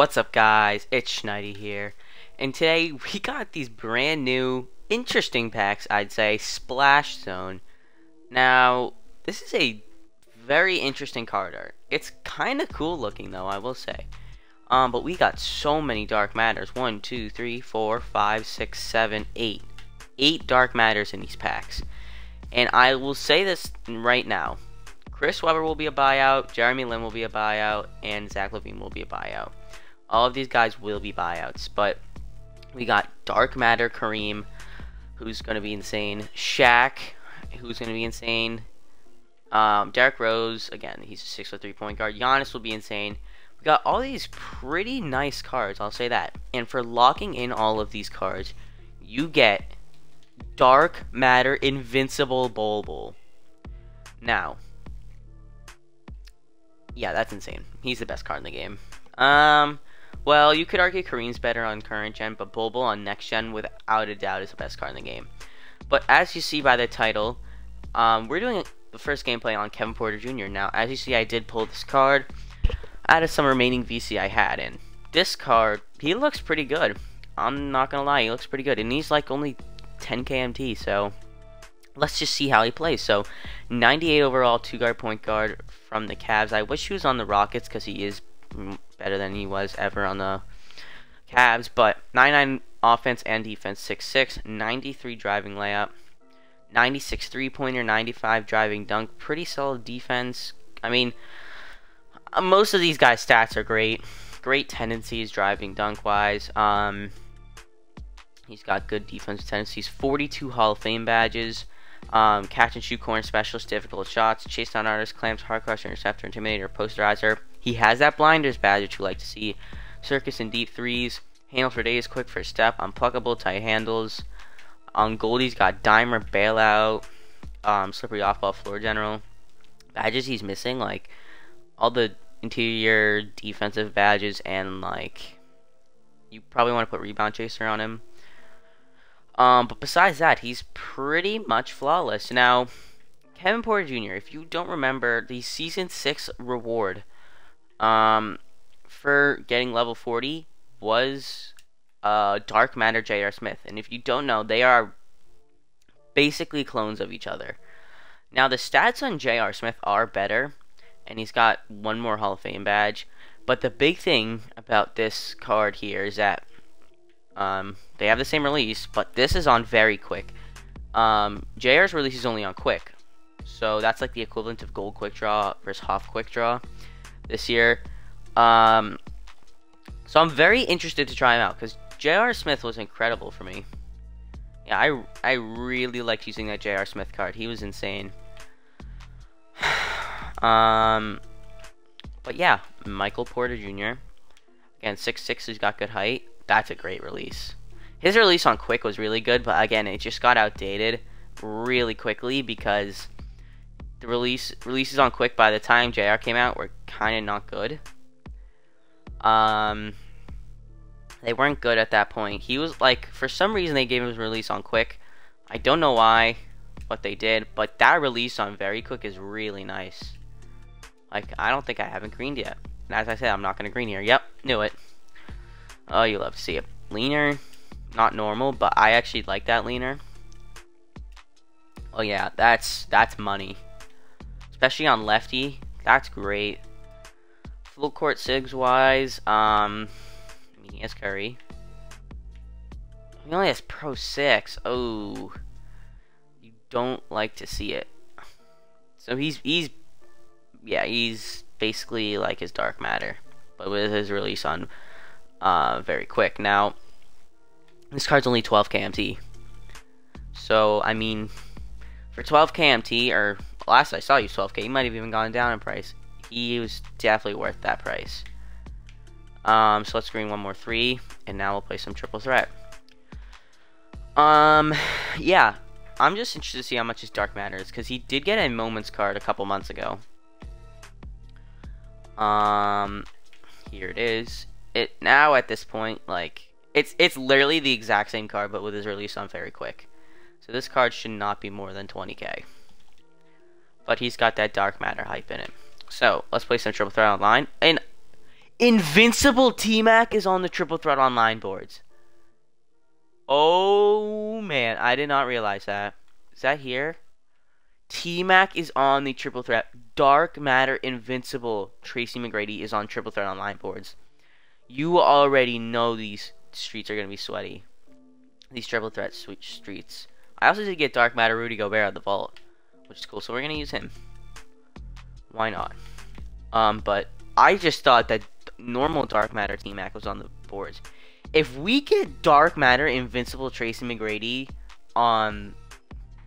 What's up guys, it's Shnidy here, and today we got these brand new, interesting packs, I'd say, Splash Zone. Now, this is a very interesting card art. It's kind of cool looking though, I will say. Um, but we got so many Dark Matters. One, two, three, four, five, six, seven, eight. Eight Dark Matters in these packs. And I will say this right now. Chris Webber will be a buyout, Jeremy Lin will be a buyout, and Zach LaVine will be a buyout. All of these guys will be buyouts, but we got Dark Matter Kareem, who's going to be insane. Shaq, who's going to be insane. Um, Derrick Rose, again, he's a 6 3 point guard. Giannis will be insane. We got all these pretty nice cards, I'll say that. And for locking in all of these cards, you get Dark Matter Invincible Bol. Now, yeah, that's insane. He's the best card in the game. Um, well, you could argue Kareem's better on current gen, but Bol on next gen, without a doubt, is the best card in the game. But as you see by the title, um, we're doing the first gameplay on Kevin Porter Jr. Now, as you see, I did pull this card out of some remaining VC I had, and this card, he looks pretty good. I'm not gonna lie, he looks pretty good, and he's like only 10 KMT, so let's just see how he plays. So, 98 overall, two guard point guard from the Cavs. I wish he was on the Rockets because he is better than he was ever on the Cavs. But 99 offense and defense, 6'6", 93 driving layup, 96 three pointer, 95 driving dunk. Pretty solid defense. I mean, uh, most of these guys' stats are great. Great tendencies driving dunk wise. Um, he's got good defensive tendencies. 42 Hall of Fame badges. Um, catch and shoot corner specialist, difficult shots, chase down artist, clamps, hard crusher, interceptor, intimidator, posterizer. He has that blinders badge that you like to see. Circus and deep threes. Handle for days, quick first step, unpluckable, tight handles. On Goldie's got dimer, bailout, um, slippery off ball, floor general. Badges he's missing, like all the interior defensive badges and like you probably want to put rebound chaser on him. Um, but besides that, he's pretty much flawless. Now, Kevin Porter Jr., if you don't remember, the Season 6 reward um, for getting level 40 was uh, Dark Matter J.R. Smith. And if you don't know, they are basically clones of each other. Now, the stats on J.R. Smith are better, and he's got one more Hall of Fame badge. But the big thing about this card here is that um, they have the same release, but this is on very quick. Um, JR's release is only on quick. So that's like the equivalent of gold quick draw versus half quick draw this year. Um, so I'm very interested to try him out because J.R. Smith was incredible for me. Yeah, I, I really liked using that J.R. Smith card. He was insane. um, but yeah, Michael Porter Jr. Again, 6'6", he's got good height that's a great release. His release on Quick was really good, but again, it just got outdated really quickly because the release releases on Quick by the time JR came out were kind of not good. Um, they weren't good at that point. He was like, for some reason, they gave him his release on Quick. I don't know why, what they did, but that release on Very Quick is really nice. Like, I don't think I haven't greened yet. And as I said, I'm not going to green here. Yep, knew it. Oh, you love to see it. Leaner, not normal, but I actually like that leaner. Oh yeah, that's that's money. Especially on lefty, that's great. Full court sigs wise, um, I mean, he has Curry. He only has Pro 6. Oh, you don't like to see it. So he's he's yeah he's basically like his dark matter, but with his release on uh, very quick. Now, this card's only 12 KMT. So, I mean, for 12 KMT, or last I saw you 12K, he might have even gone down in price. He was definitely worth that price. Um, so let's screen one more three, and now we'll play some triple threat. Um, yeah, I'm just interested to see how much his Dark Matter is, because he did get a Moments card a couple months ago. Um, here it is it now at this point like it's it's literally the exact same card but with his release on very quick. So this card should not be more than 20k. But he's got that dark matter hype in it. So let's play some triple threat online. And Invincible T-Mac is on the Triple Threat Online boards. Oh man, I did not realize that. Is that here? T-Mac is on the Triple Threat. Dark Matter Invincible Tracy McGrady is on Triple Threat Online boards. You already know these streets are going to be sweaty. These Triple Threat streets. I also did get Dark Matter Rudy Gobert at the vault, which is cool. So we're to use him. Why not? Um, but I just thought that normal Dark Matter T Mac was on the boards. If we get Dark Matter Invincible Tracy McGrady on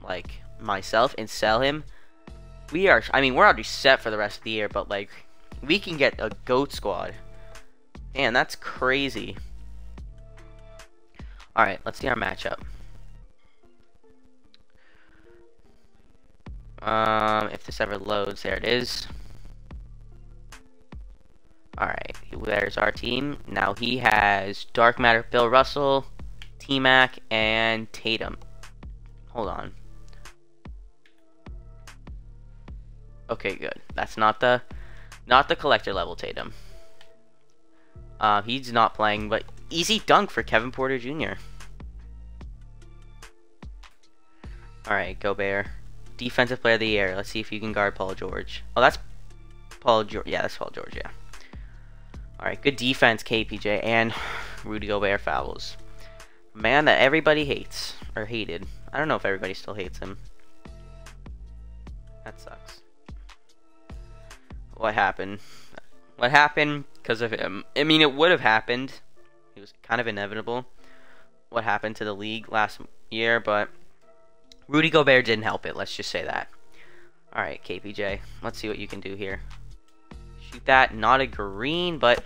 like myself and sell him, we are I mean we're already set for the rest of the year, but like we can get a goat squad. Man, that's crazy. Alright, let's see our matchup. Um, if this ever loads, there it is. Alright, there's our team. Now he has Dark Matter, Bill Russell, T-Mac, and Tatum. Hold on. Okay, good. That's not the not the collector level Tatum. Uh, he's not playing, but easy dunk for Kevin Porter Jr. Alright, Gobert. Defensive player of the year. Let's see if you can guard Paul George. Oh, that's Paul George. Yeah, that's Paul George, yeah. Alright, good defense, KPJ, and Rudy Gobert fouls. Man that everybody hates, or hated. I don't know if everybody still hates him. That sucks. What happened? What happened because of him? I mean, it would have happened. It was kind of inevitable. What happened to the league last year, but Rudy Gobert didn't help it. Let's just say that. Alright, KPJ. Let's see what you can do here. Shoot that. Not a green, but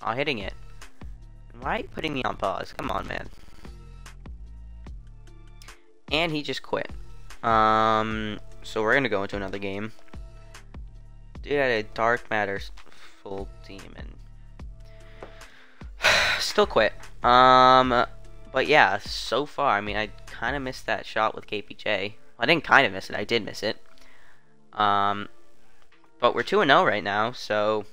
not hitting it. Why are you putting me on pause? Come on, man. And he just quit. Um, so we're gonna go into another game. Dude had a Dark Matters full team and still quit. Um, but yeah, so far, I mean, I kind of missed that shot with KPJ. I didn't kind of miss it. I did miss it. Um, but we're 2 0 right now, so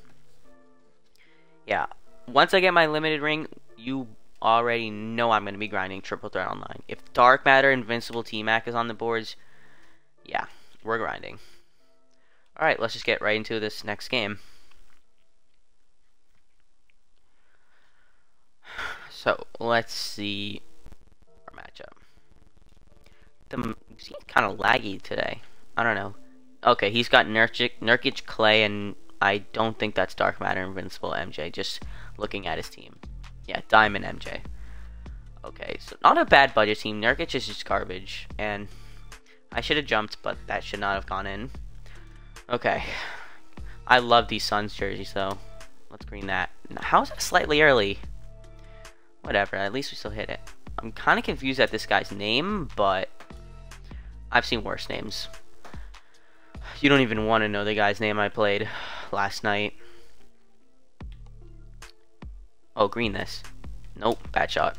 yeah. Once I get my limited ring, you already know I'm going to be grinding Triple Threat Online. If Dark Matter Invincible T-Mac is on the boards, yeah, we're grinding. Alright, let's just get right into this next game. So, let's see our matchup. The, he's kind of laggy today. I don't know. Okay, he's got Nurkic, Nurkic, Clay, and I don't think that's Dark Matter Invincible MJ, just looking at his team. Yeah, Diamond MJ. Okay, so not a bad budget team. Nurkic is just garbage, and I should have jumped, but that should not have gone in. Okay. I love these Suns jerseys, though. Let's green that. How is that slightly early? Whatever, at least we still hit it. I'm kind of confused at this guy's name, but I've seen worse names. You don't even want to know the guy's name I played last night. Oh, green this. Nope, bad shot.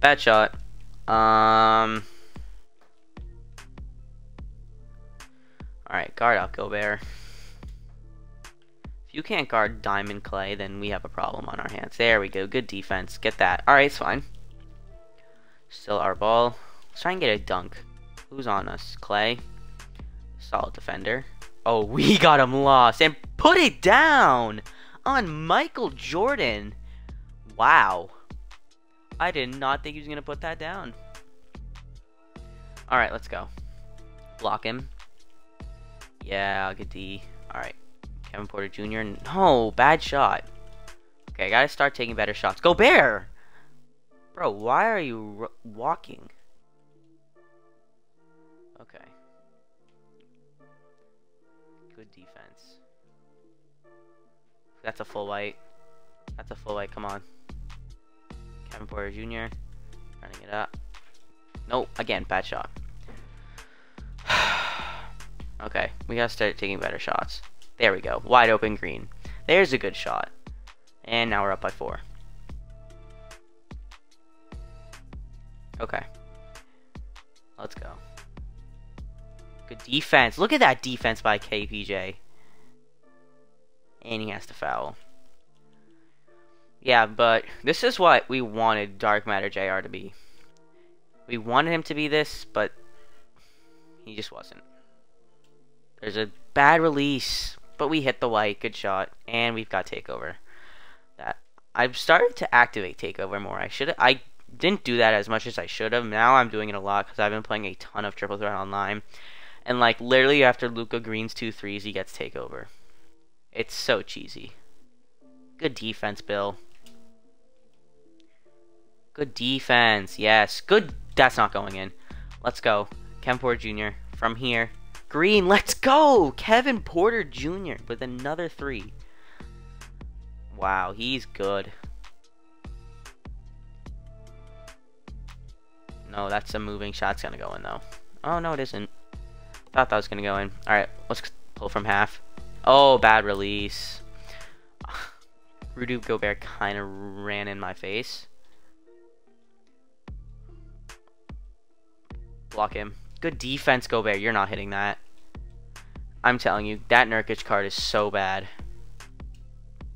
Bad shot. Um... Alright, guard up, Gobert. If you can't guard Diamond Clay, then we have a problem on our hands. There we go. Good defense. Get that. Alright, it's fine. Still our ball. Let's try and get a dunk. Who's on us? Clay. Solid defender. Oh, we got him lost. And put it down on Michael Jordan. Wow. I did not think he was going to put that down. Alright, let's go. Block him. Yeah, I'll get D. Alright. Kevin Porter Jr. No, bad shot. Okay, I gotta start taking better shots. Gobert! Bro, why are you walking? Okay. Good defense. That's a full white. That's a full white, come on. Kevin Porter Jr. Running it up. Nope, again, bad shot. Okay, we gotta start taking better shots. There we go. Wide open green. There's a good shot. And now we're up by four. Okay. Let's go. Good defense. Look at that defense by KPJ. And he has to foul. Yeah, but this is what we wanted Dark Matter JR to be. We wanted him to be this, but he just wasn't. There's a bad release, but we hit the white. Good shot. And we've got Takeover. That I've started to activate Takeover more. I should I didn't do that as much as I should have. Now I'm doing it a lot because I've been playing a ton of Triple Threat Online. And like literally after Luka Green's two threes, he gets Takeover. It's so cheesy. Good defense, Bill. Good defense. Yes. Good. That's not going in. Let's go. Porter Jr. from here. Green. Let's go. Kevin Porter Jr. with another three. Wow. He's good. No, that's a moving shot. It's going to go in, though. Oh, no, it isn't. Thought that was going to go in. All right. Let's pull from half. Oh, bad release. Rudy Gobert kind of ran in my face. Block him. Good defense, Gobert. You're not hitting that. I'm telling you, that Nurkic card is so bad.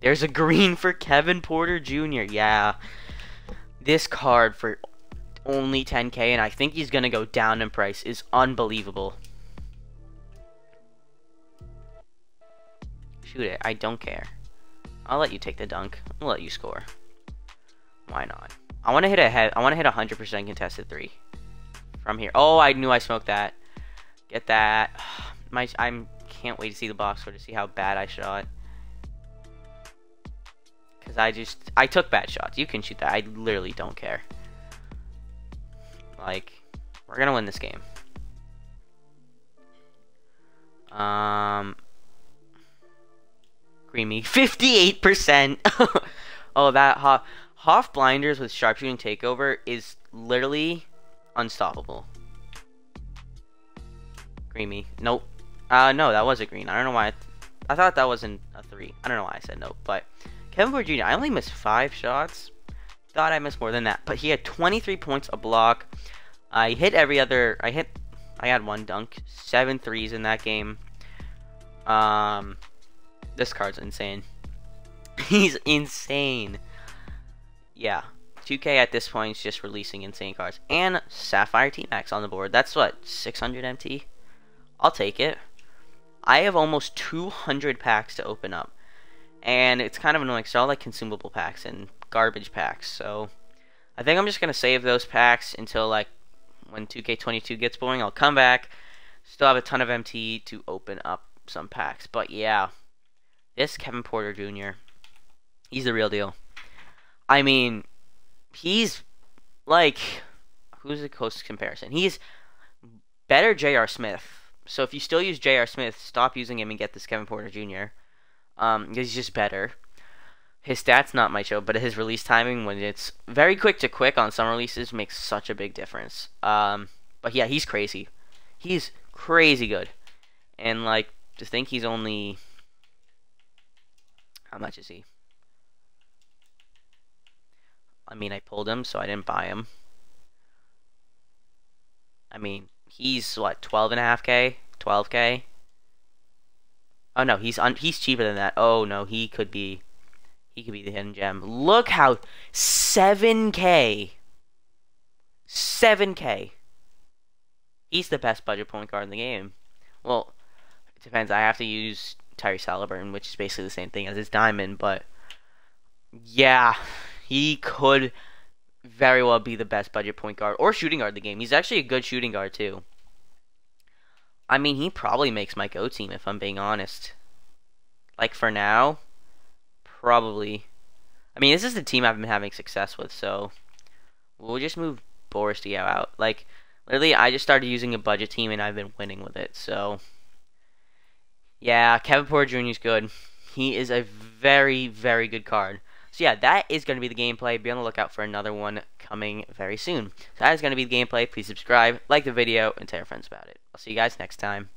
There's a green for Kevin Porter Jr. Yeah. This card for only 10k, and I think he's going to go down in price, is unbelievable. Shoot it. I don't care. I'll let you take the dunk. I'll let you score. Why not? I want to hit a head. I want to hit a 100% contested three from here. Oh, I knew I smoked that. Get that. My, I'm can't wait to see the box score to see how bad I shot. Cause I just I took bad shots. You can shoot that. I literally don't care. Like, we're gonna win this game. Um, creamy, 58%. oh, that Hoff, Hoff blinders with sharpshooting takeover is literally unstoppable. Creamy. Nope. Uh, no, that was a green. I don't know why. I, th I thought that wasn't a three. I don't know why I said no. But Kevin Porter Jr. I only missed five shots. Thought I missed more than that. But he had 23 points a block. I hit every other. I hit. I had one dunk. Seven threes in that game. Um, this card's insane. He's insane. Yeah. 2K at this point is just releasing insane cards. And Sapphire T-Max on the board. That's what, 600 MT? I'll take it. I have almost 200 packs to open up. And it's kind of annoying because they're all like consumable packs and garbage packs. So I think I'm just going to save those packs until like when 2K22 gets boring. I'll come back. Still have a ton of MT to open up some packs. But yeah, this Kevin Porter Jr., he's the real deal. I mean, he's like who's the closest comparison? He's better J.R. Smith. So if you still use J.R. Smith, stop using him and get this Kevin Porter Jr. Um, he's just better. His stats not my show, but his release timing when it's very quick to quick on some releases makes such a big difference. Um, but yeah, he's crazy. He's crazy good. And like to think he's only how much is he? I mean, I pulled him, so I didn't buy him. I mean, he's what, 12.5k? 12k? Oh no, he's un he's cheaper than that. Oh no, he could be he could be the hidden gem. Look how 7k 7k. He's the best budget point guard in the game. Well, it depends. I have to use Tyrese Haliburton, which is basically the same thing as his diamond, but yeah, he could very well be the best budget point guard or shooting guard in the game. He's actually a good shooting guard too. I mean, he probably makes my go team if I'm being honest. Like for now, probably. I mean, this is the team I've been having success with, so we'll just move Boris Diaw out. Like literally, I just started using a budget team and I've been winning with it. So yeah, Kevin Porter Jr. is good. He is a very, very good card. So yeah, that is going to be the gameplay. Be on the lookout for another one coming very soon. So that is going to be the gameplay. Please subscribe, like the video, and tell your friends about it. I'll see you guys next time.